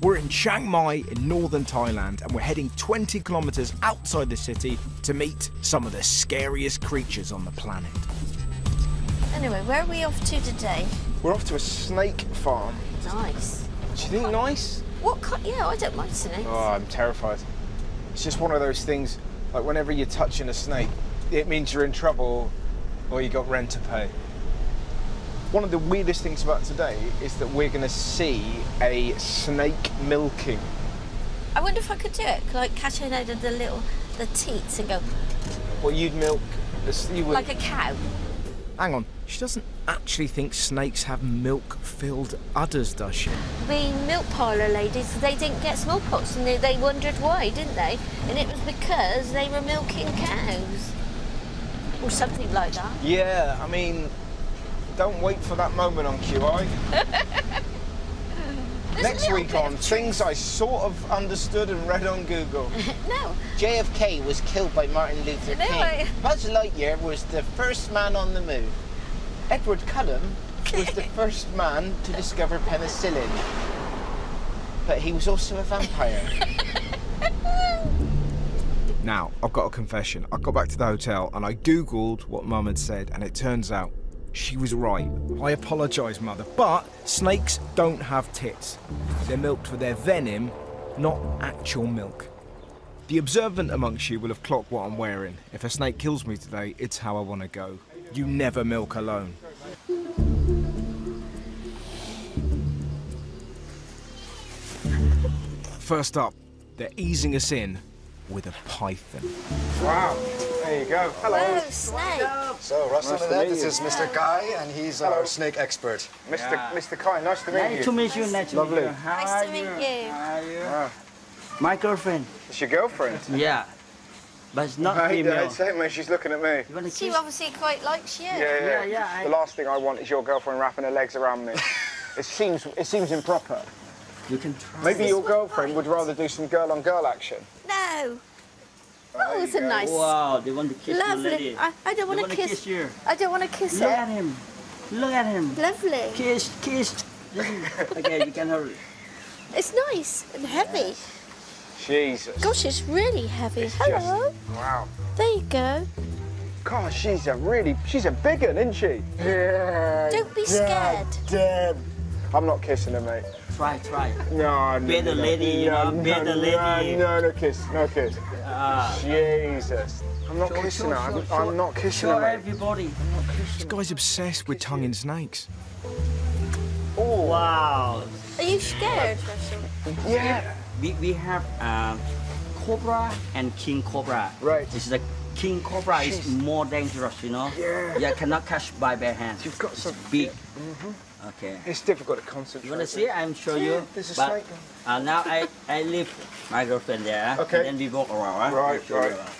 We're in Chiang Mai in northern Thailand and we're heading 20 kilometres outside the city to meet some of the scariest creatures on the planet. Anyway, where are we off to today? We're off to a snake farm. Nice. Do you think nice? What kind? Yeah, I don't mind snakes. Oh, I'm terrified. It's just one of those things, like whenever you're touching a snake, it means you're in trouble or you got rent to pay. One of the weirdest things about today is that we're going to see a snake milking. I wonder if I could do it. Could I catch it out of the little the teats and go Well, you'd milk? You would, like a cow? Hang on, she doesn't actually think snakes have milk-filled udders, does she? The milk parlour ladies, they didn't get smallpox and they, they wondered why, didn't they? And it was because they were milking cows. Or something like that. Yeah, I mean, don't wait for that moment on QI. Next week on of things I sort of understood and read on Google. No. JFK was killed by Martin Luther No, King. I- Buzz Lightyear was the first man on the moon. Edward Cullen was the first man to discover penicillin. But he was also a vampire. Now, I've got a confession. I got back to the hotel and I googled what Mum had said, and it turns out she was right. I apologise, Mother, but snakes don't have tits. They're milked for their venom, not actual milk. The observant amongst you will have clocked what I'm wearing. If a snake kills me today, it's how I want to go. You never milk alone. First up, they're easing us in with a python. Wow, there you go. Whoa, snake. So, Russell Nice to this is Mr. Kai, and he's our snake expert. Mr. Mr. Kai, nice to meet Nice you. to meet you. Nice to meet you. How Nice are to meet you. How are you? Ah. My girlfriend. It's your girlfriend. Yeah. But it's not Hey, female. hey, say, mate, she's looking at me. You She kiss? obviously quite likes you. Yeah, yeah. Yeah, yeah, I- The last thing I want is your girlfriend wrapping her legs around me. it seems it seems improper. You can try. Maybe your girlfriend I would rather do some girl on girl action. No. Oh, it's a nice, Wow, they want to kiss lovely. I, I don't want to kiss. kiss you. I don't want to kiss Look it. at him. Look at him. Lovely. Kiss, kiss. okay, you can hurry. It's nice and heavy. Jesus. Gosh, it's really heavy. It's Hello. just- wow. There you go. God, she's a really she's a big one, isn't she? Yeah. Don't be scared. Damn. I'm not kissing her, mate. Try, try. No, no. Be the no, lady, you no, know, be no, the no, lady. No, no kiss, no kiss. Ah. Jesus. I'm not Show, kissing show, her. I'm, show, I'm show- not kissing show her, mate. everybody. I'm not This kissing. guy's obsessed with tonguing snakes. Oh, wow. Are you scared, Russell? Yeah. We, we have um, cobra and king cobra. Right. It's the king cobra is more dangerous, you know. Yeah. Yeah, cannot catch by bare hands. You've got it's some- big. Mhm. Okay. It's difficult to concentrate. You wanna see? I'm show you. there's a but, snake. Uh, now I I leave my girlfriend there. Okay. And then we walk around. Right, you right. around.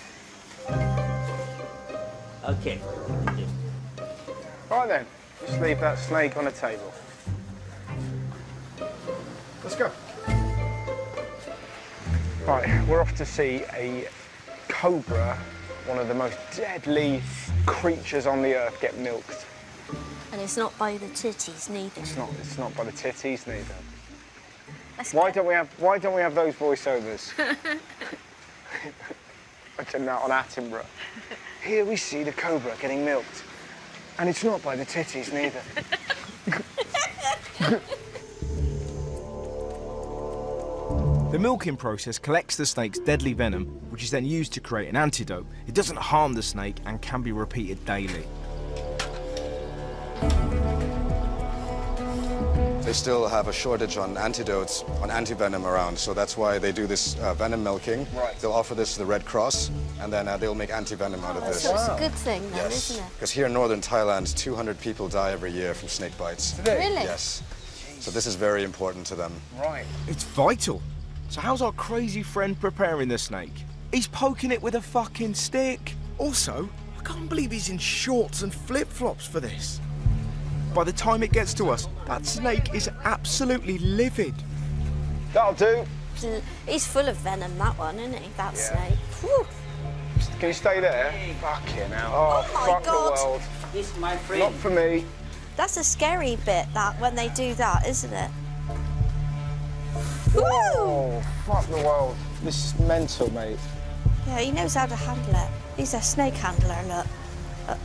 Okay. Right then, just leave that snake on a table. Let's go. Right, we're off to see a cobra, one of the most deadly creatures on the earth, get milked. And it's not by the titties neither. It's not. It's not by the titties neither. Why don't we have? Why don't we have those voiceovers? Imagine that on Attenborough. Here we see the cobra getting milked, and it's not by the titties neither. The milking process collects the snake's deadly venom, which is then used to create an antidote. It doesn't harm the snake and can be repeated daily. They still have a shortage on antidotes, on antivenom around, so that's why they do this uh, venom milking. Right. They'll offer this to the Red Cross, and then uh, they'll make antivenom out of this. So it's a good thing then, Yes, isn't it? because here in northern Thailand, 200 people die every year from snake bites. Really? Yes. So this is very important to them. Right. It's vital. So how's our crazy friend preparing the snake? He's poking it with a fucking stick. Also, I can't believe he's in shorts and flip-flops for this. By the time it gets to us, that snake is absolutely livid. That'll do. Mm, he's full of venom, that one, isn't he? That Yeah. snake. Whew. Can you stay there? Fucking hell. Oh, Oh my fuck God. the world. This my friend. Not for me. That's a scary bit, that, when they do that, isn't it? Woo! Oh, fuck the world. This is mental, mate. Yeah, he knows how to handle it. He's a snake handler, look.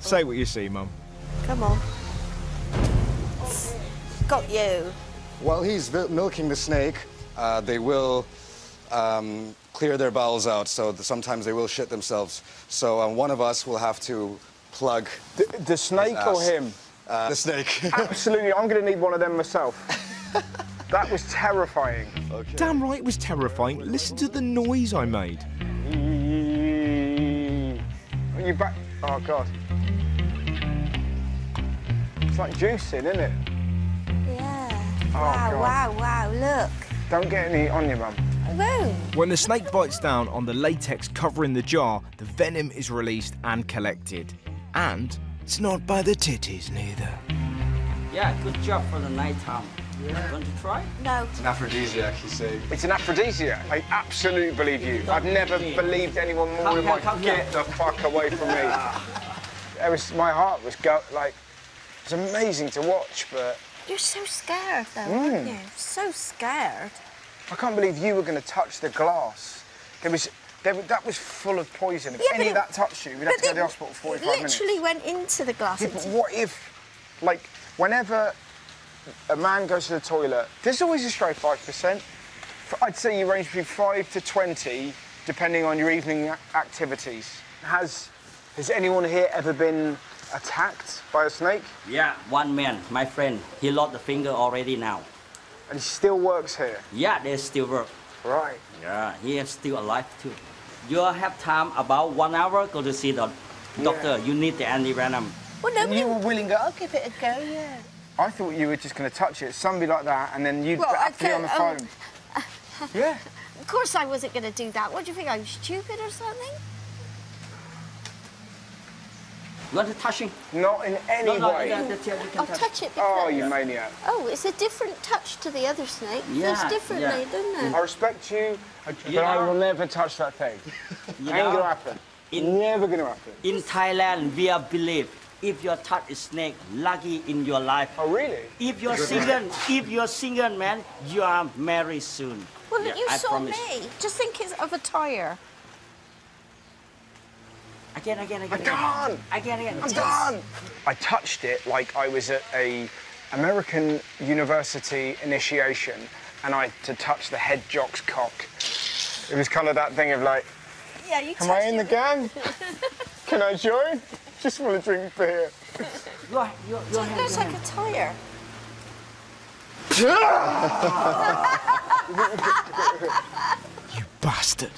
Say what you see, Mum. Come on. Got you. While he's milking the snake, uh, they will um, clear their bowels out. So sometimes they will shit themselves. So um, one of us will have to plug The, the snake or ass. him? uh, the snake. Absolutely, I'm going to need one of them myself. that was terrifying. Damn right it was terrifying. Listen to the noise I made. Are you back? Oh, God. It's like juicing, isn't it? Yeah. Oh, wow, God. wow, wow, look. Don't get any on you, Mum. I. When the snake bites down on the latex covering the jar, the venom is released and collected. And it's not by the titties, neither. Yeah, good job for the night time. Want to try? No. It's An aphrodisiac, you saying. It's an aphrodisiac. I absolutely believe you. I've never believed anyone more Come in my... come here. Get the fuck away from me. It was, my heart was go, like, it's amazing to watch, but You're so scared, though, Mm. aren't you? So scared. I can't believe you were going to touch the glass. There was, there, was- that was full of poison. If Yeah, but any of that touched you, we'd have to go to the hospital for 45 minutes. literally went into the glass. Yeah, but what if, like, whenever a man goes to the toilet, there's always a stray 5%. I'd say you range between 5 to 20, depending on your evening activities. Has, has anyone here ever been attacked by a snake? Yeah, one man, my friend, he lost the finger already now. And he still works here? Yeah, they still work. Right. Yeah, he is still alive too. You have time about one hour, go to see the doctor. You need the anti-venom. well, And nobody... you were willing to, I'll give it a go, yeah. I thought you were just going to touch it, somebody like that, and then you'd Well, I have to be on the could- um, phone. yeah. Of course I wasn't going to do that. What do you think? I'm stupid or something? You want to touch him? Not in any no, no, way. yeah, that's you can I'll touch. touch it because... Oh, you maniac. Oh, it's a different touch to the other snake. Yeah, Feels differently, yeah. doesn't it? I respect you, but You I will never touch that thing. You Ain't gonna happen. in- never gonna happen. In Thailand, we are believe if you touch a snake, lucky in your life. Oh, really? If you're single, if you're single man, you are married soon. Well, Yeah, you I saw promise. me. Just think it's of a tire. Again, again, again. I'm done. Again, again. I'm done. I touched it like I was at a American university initiation, and I had to touch the head jock's cock. It was kind of that thing of like, Yeah, you am I touched in the it. gang? Can I join? just want to drink beer. Right, your, your hand, looks like a tyre. you bastard.